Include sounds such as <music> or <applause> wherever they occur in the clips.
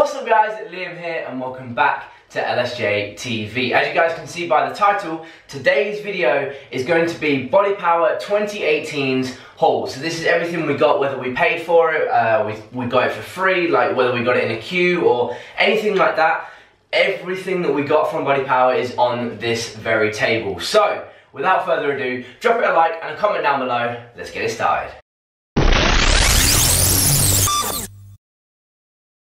What's up guys, Liam here and welcome back to LSJ TV. As you guys can see by the title, today's video is going to be Body Power 2018's haul. So this is everything we got, whether we paid for it, uh, we, we got it for free, like whether we got it in a queue or anything like that. Everything that we got from Body Power is on this very table. So, without further ado, drop it a like and a comment down below. Let's get it started.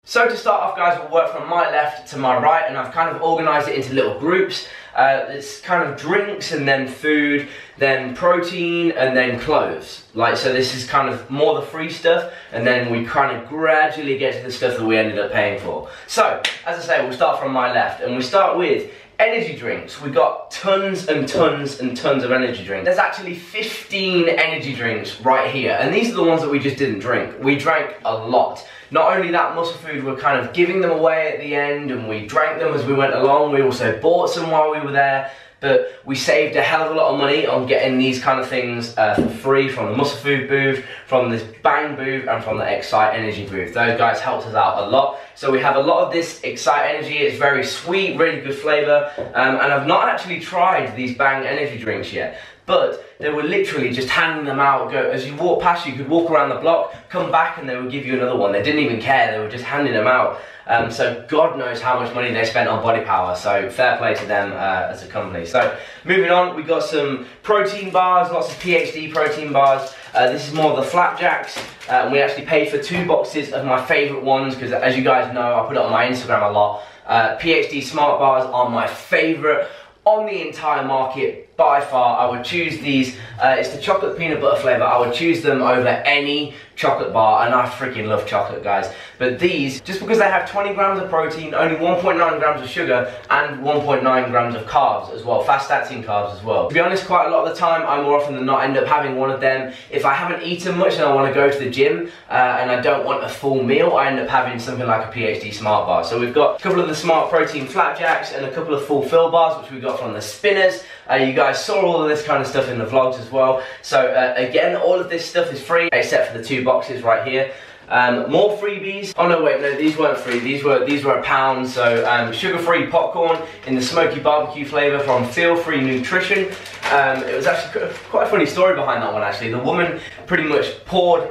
So to start off guys, we'll work from my left to my right and I've kind of organised it into little groups. Uh, it's kind of drinks and then food, then protein and then clothes. Like so this is kind of more the free stuff and then we kind of gradually get to the stuff that we ended up paying for. So, as I say, we'll start from my left and we start with energy drinks. We got tons and tons and tons of energy drinks. There's actually 15 energy drinks right here, and these are the ones that we just didn't drink. We drank a lot. Not only that, Muscle Food we were kind of giving them away at the end, and we drank them as we went along. We also bought some while we were there but we saved a hell of a lot of money on getting these kind of things uh, for free from the Muscle Food booth, from this Bang booth, and from the Xite Energy booth. Those guys helped us out a lot. So we have a lot of this Xite Energy. It's very sweet, really good flavour, um, and I've not actually tried these Bang Energy drinks yet. But they were literally just handing them out. Go as you walk past, you could walk around the block, come back, and they would give you another one. They didn't even care. They were just handing them out. Um, so God knows how much money they spent on body power. So fair play to them uh, as a company. So moving on, we got some protein bars, lots of PhD protein bars. Uh, this is more of the flapjacks. Uh, we actually paid for two boxes of my favourite ones because as you guys know, I put it on my Instagram a lot. Uh, PhD smart bars are my favourite on the entire market by far I would choose these uh, it's the chocolate peanut butter flavor. I would choose them over any chocolate bar and I freaking love chocolate guys. But these just because they have 20 grams of protein only 1.9 grams of sugar and 1.9 grams of carbs as well fast acting carbs as well. To be honest quite a lot of the time I more often than not end up having one of them. If I haven't eaten much and I want to go to the gym uh, and I don't want a full meal I end up having something like a PhD smart bar. So we've got a couple of the smart protein flapjacks and a couple of Fulfil bars which we got from the spinners. Uh, you guys saw all of this kind of stuff in the vlogs as well. So uh, again, all of this stuff is free except for the two boxes right here. Um, more freebies. Oh no, wait, no, these weren't free. These were these were a pound. So um, sugar-free popcorn in the smoky barbecue flavor from Feel Free Nutrition. Um, it was actually quite a funny story behind that one. Actually, the woman pretty much poured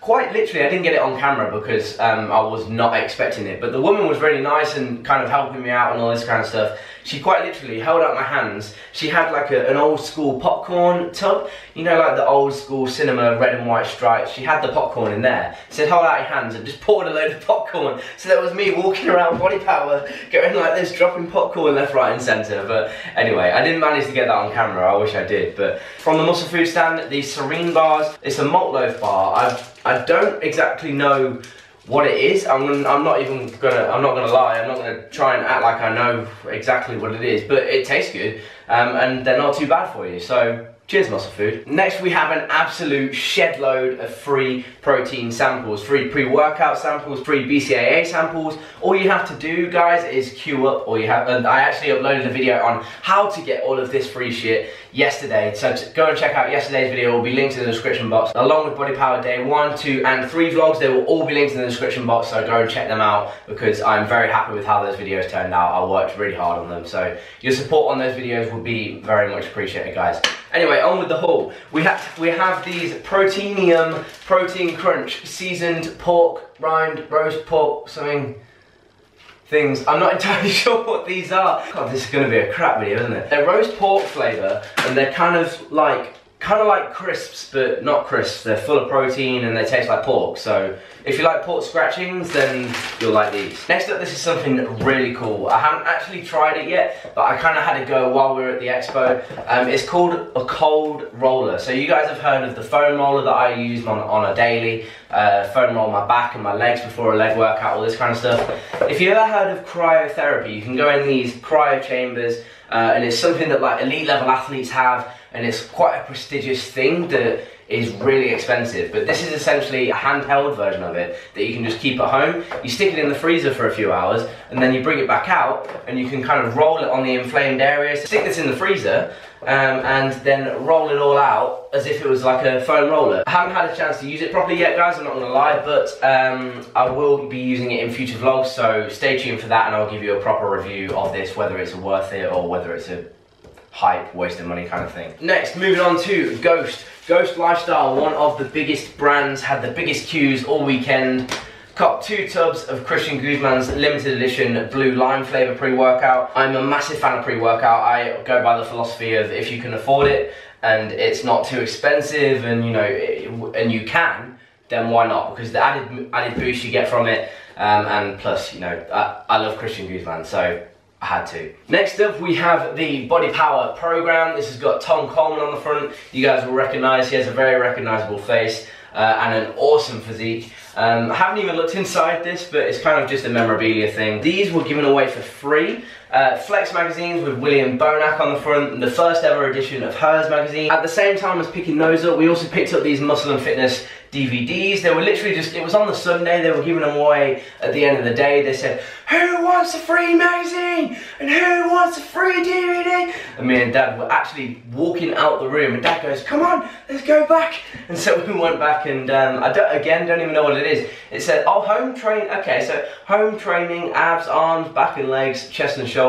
quite literally, I didn't get it on camera because um, I was not expecting it. But the woman was really nice and kind of helping me out and all this kind of stuff. She quite literally held out my hands. She had like a, an old school popcorn tub, you know, like the old school cinema red and white stripes. She had the popcorn in there. Said, hold out your hands and just poured a load of popcorn. So that was me walking around body power, going like this, dropping popcorn left, right, and centre. But anyway, I didn't manage to get that on camera. I wish I did. But from the Muscle Food stand, these Soreen bars. It's a malt loaf bar. I've I don't exactly know what it is. I'm, I'm not even gonna, I'm not gonna lie, I'm not gonna try and act like I know exactly what it is, but it tastes good, um, and they're not too bad for you, so Cheers, Muscle Food. Next, we have an absolute shed load of free protein samples, free pre-workout samples, free BCAA samples. All you have to do, guys, is queue up, or you have, and I actually uploaded a video on how to get all of this free shit yesterday. So go and check out yesterday's video, it will be linked in the description box. Along with Body Power Day 1, 2, and 3 vlogs, they will all be linked in the description box, so go and check them out, because I'm very happy with how those videos turned out. I worked really hard on them, so your support on those videos will be very much appreciated, guys. Anyway, on with the haul. We have we have these Proteinium Protein Crunch seasoned pork rind roast pork something things. I'm not <laughs> entirely sure what these are. God, this is gonna be a crap video, isn't it? They're roast pork flavour and they're kind of like kind of like crisps, but not crisps. They're full of protein and they taste like pork. So if you like pork scratchings, then you'll like these. Next up, this is something really cool. I haven't actually tried it yet, but I kind of had to go while we were at the expo. Um, it's called a cold roller. So you guys have heard of the foam roller that I use on, on a daily. Uh, foam roll my back and my legs before a leg workout, all this kind of stuff. If you ever heard of cryotherapy, you can go in these cryo chambers uh, and it's something that like elite level athletes have and it's quite a prestigious thing that is really expensive. But this is essentially a handheld version of it that you can just keep at home. You stick it in the freezer for a few hours and then you bring it back out and you can kind of roll it on the inflamed areas. Stick this in the freezer um, and then roll it all out as if it was like a foam roller. I haven't had a chance to use it properly yet guys, I'm not gonna lie, but um, I will be using it in future vlogs, so stay tuned for that and I'll give you a proper review of this, whether it's worth it or whether it's a hype, waste of money kind of thing. Next, moving on to Ghost. Ghost Lifestyle, one of the biggest brands, had the biggest queues all weekend. Got two tubs of Christian Guzman's limited edition blue lime flavour pre-workout. I'm a massive fan of pre-workout. I go by the philosophy of if you can afford it and it's not too expensive and you know and you can, then why not? Because the added added boost you get from it, um, and plus you know I, I love Christian Guzman, so I had to. Next up, we have the Body Power program. This has got Tom Coleman on the front. You guys will recognize, he has a very recognizable face uh, and an awesome physique. Um, I haven't even looked inside this, but it's kind of just a memorabilia thing. These were given away for free. Uh, Flex magazines with William Bonac on the front, the first ever edition of Hers magazine. At the same time as picking those up, we also picked up these Muscle and Fitness DVDs. They were literally just, it was on the Sunday, they were giving them away at the end of the day. They said, who wants a free magazine? And who wants a free DVD? And me and Dad were actually walking out the room and Dad goes, come on, let's go back. <laughs> And so we went back and um, I don't, again, don't even know what it is. It said, oh, home train, okay, so home training, abs, arms, back and legs, chest and shoulders.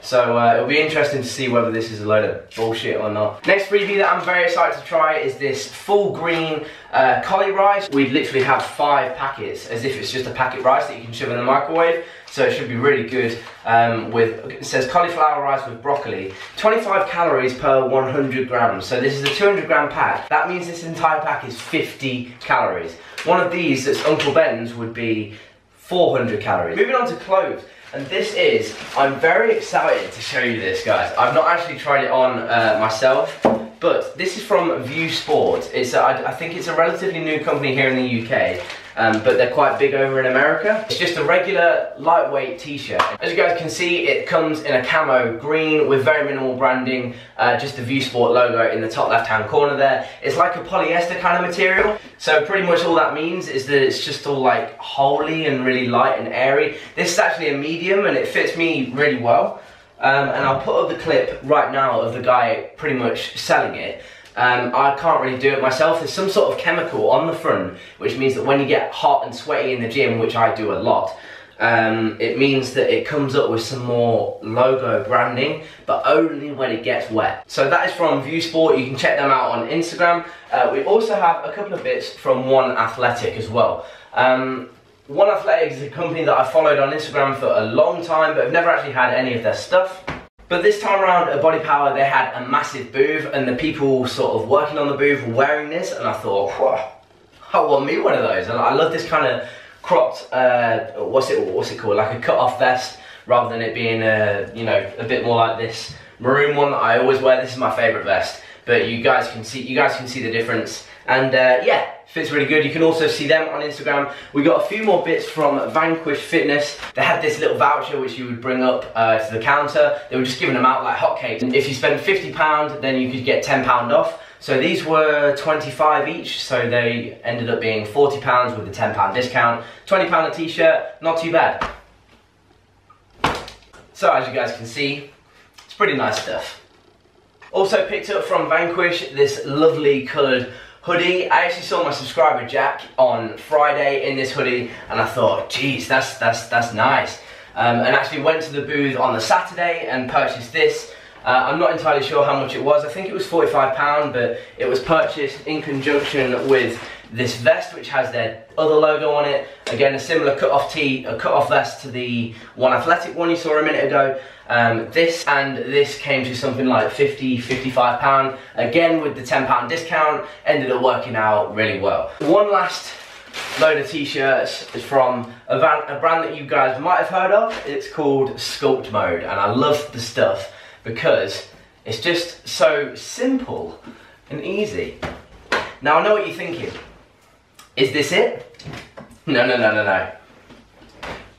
So uh, it'll be interesting to see whether this is a load of bullshit or not. Next freebie that I'm very excited to try is this full green uh, cauli rice. We literally have five packets as if it's just a packet rice that you can shove in the microwave. So it should be really good um, with, it says cauliflower rice with broccoli. 25 calories per 100 grams. So this is a 200 gram pack. That means this entire pack is 50 calories. One of these that's Uncle Ben's would be 400 calories. Moving on to cloves. And this is, I'm very excited to show you this guys. I've not actually tried it on uh, myself, but this is from View Sport. It's a, I, I think it's a relatively new company here in the UK um, but they're quite big over in America. It's just a regular lightweight t-shirt. As you guys can see, it comes in a camo green with very minimal branding, uh, just the ViewSport logo in the top left-hand corner there. It's like a polyester kind of material, so pretty much all that means is that it's just all like holy and really light and airy. This is actually a medium and it fits me really well. Um, and I'll put up the clip right now of the guy pretty much selling it. Um, I can't really do it myself. There's some sort of chemical on the front, which means that when you get hot and sweaty in the gym, which I do a lot, um, it means that it comes up with some more logo branding, but only when it gets wet. So that is from ViewSport. You can check them out on Instagram. Uh, we also have a couple of bits from One Athletic as well. Um, One Athletic is a company that I followed on Instagram for a long time, but I've never actually had any of their stuff. But this time around at Body Power, they had a massive booth, and the people sort of working on the booth were wearing this, and I thought, Whoa, I want me one of those. And I love this kind of cropped, uh, what's it, what's it called, like a cut-off vest, rather than it being, a, you know, a bit more like this maroon one that I always wear. This is my favorite vest, but you guys can see, you guys can see the difference. And uh, yeah, fits really good. You can also see them on Instagram. We got a few more bits from Vanquish Fitness. They had this little voucher which you would bring up uh, to the counter. They were just giving them out like hotcakes. And if you spend £50, then you could get £10 off. So these were 25 each, so they ended up being 40 pounds with the 10 pound discount. 20 pound a t-shirt, not too bad. So as you guys can see, it's pretty nice stuff. Also picked up from Vanquish this lovely coloured hoodie. I actually saw my subscriber Jack on Friday in this hoodie and I thought, geez, that's, that's, that's nice. Um, and actually went to the booth on the Saturday and purchased this. Uh, I'm not entirely sure how much it was. I think it was £45, but it was purchased in conjunction with this vest, which has their other logo on it. Again, a similar cut-off tee, a cut-off vest to the One Athletic one you saw a minute ago. Um, this and this came to something like 50, 55 pound. Again, with the 10 pound discount, ended up working out really well. One last load of t-shirts is from a, van, a brand that you guys might have heard of. It's called Sculpt Mode, and I love the stuff because it's just so simple and easy. Now I know what you're thinking. Is this it? No, no, no, no, no.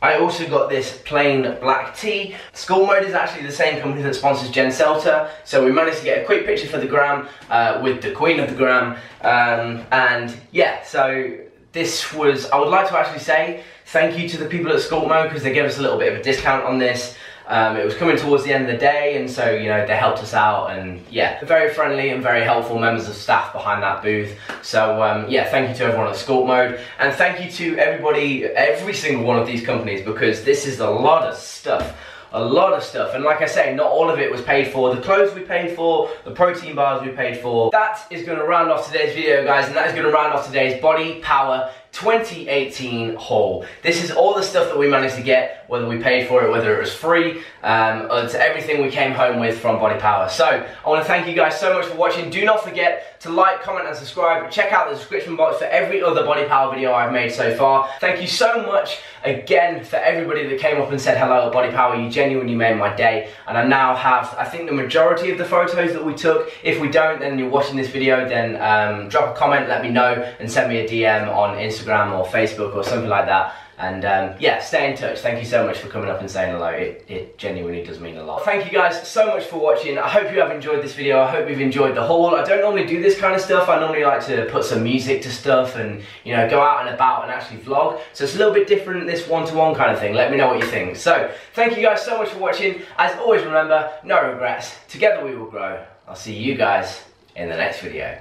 I also got this plain black tea. Sculpt Mode is actually the same company that sponsors Jen Selter, so we managed to get a quick picture for the gram uh, with the queen of the gram. Um, and yeah, so this was, I would like to actually say thank you to the people at Sculpt Mode because they gave us a little bit of a discount on this. Um, it was coming towards the end of the day, and so you know they helped us out, and yeah, very friendly and very helpful members of staff behind that booth. So um, yeah, thank you to everyone at Sculpt Mode, and thank you to everybody, every single one of these companies, because this is a lot of stuff a lot of stuff. And like I say not all of it was paid for. The clothes we paid for the protein bars we paid for. That is going to round off today's video guys and that is going to round off today's body power 2018 haul. This is all the stuff that we managed to get, whether we paid for it, whether it was free, um, it's everything we came home with from Body Power. So, I want to thank you guys so much for watching. Do not forget to like, comment and subscribe. Check out the description box for every other Body Power video I've made so far. Thank you so much again for everybody that came up and said hello at Body Power. You genuinely made my day. And I now have, I think, the majority of the photos that we took. If we don't, then you're watching this video, then um, drop a comment, let me know, and send me a DM on Instagram Instagram or Facebook or something like that. And um, yeah, stay in touch. Thank you so much for coming up and saying hello. It, it genuinely does mean a lot. Thank you guys so much for watching. I hope you have enjoyed this video. I hope you've enjoyed the haul. I don't normally do this kind of stuff. I normally like to put some music to stuff and, you know, go out and about and actually vlog. So it's a little bit different, this one-to-one -one kind of thing. Let me know what you think. So, thank you guys so much for watching. As always, remember, no regrets. Together we will grow. I'll see you guys in the next video.